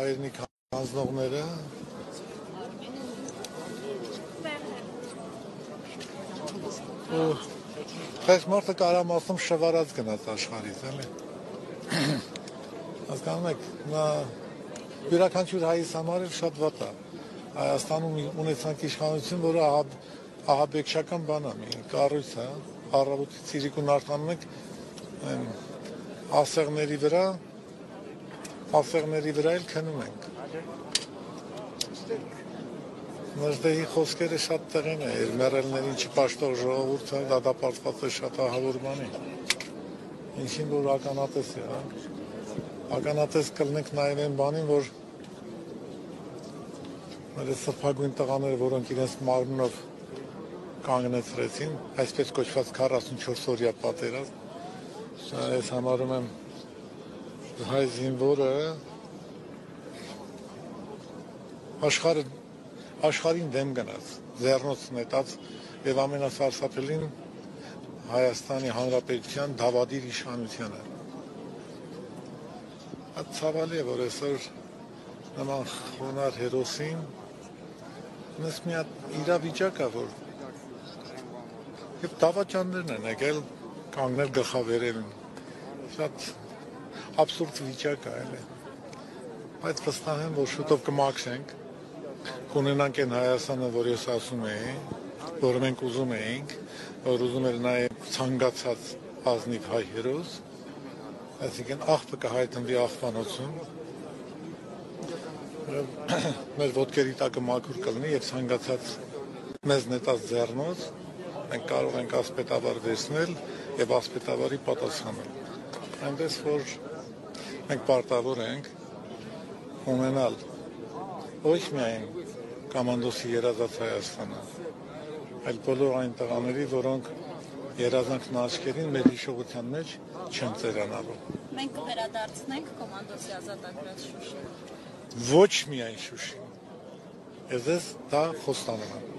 հայրենիք հանձնողները ու Բայց մարդը կարամ ասում շվարած գնաց աշխարհից, էլի։ Հասկանում եք, նա յուրաքանչյուր հայից համար էլ շատ վատ է։ Հայաստանում ունեցանք իշխանություն, որը ահա ահաբեկչական բան է, մի կառույց է, առավոտի ցիրիկուն արտանում ենք ասեղների վրա, ասեղների վրա էլ քնում ենք։ Մժդեհի խոսքերը շատ տեղին է, իր մերելներին չպաշտող ժողովուրդը դատապարտված է շատ ահավոր բանի։ Ինչին որ ականատես է, հա։ Ականատես կլնենք նաև այն բանին, որ մեր սրբագույն տղաները, որոնք իրենց մարմնով կանգնեցրեցին, այսպես կոչված 44 օրյա պատերազմ, ես համարում եմ հայ զինվորը աշխարհը աշխարհին դեմ գնաց, ձեռնոց նետած եւ ամենասարսափելին Հայաստանի Հանրապետության դավադիր իշխանությանը։ Այդ ցավալի է, որ այսօր նման խոնար հերոսին նես մի հատ իրավիճակ է, որ եւ դավաճաններն են եկել կանգնել գլխավերևին։ Շատ абսուրդ վիճակ է, այլ է։ Բայց վստահ եմ, որ շուտով կմաքսենք կունենանք այն Հայաստանը, որ ես ասում էի, որ մենք ուզում էինք, որ ուզում էր նաև ցանկացած ազնիվ հայ հերոս, այսինքն աղբը կհայտնվի աղբանոցում, մեր ոտքերի տակը մաքուր կլինի եւ ցանկացած մեզ նետած ձեռնոց մենք կարող ենք ասպետավար վերցնել եւ ասպետավարի պատասխանել։ Այնպես որ մենք պարտավոր ենք ունենալ ոչ միայն կամանդոսի երազած Հայաստանը, այլ բոլոր այն տղաների, որոնք երազանքն աչքերին մեր հիշողության մեջ չեն ծերանալու։ Մենք կվերադարձնենք կոմանդոսի ազատագրած Շուշին։ Ոչ միայն Շուշին։ Ես դա խոստանում եմ։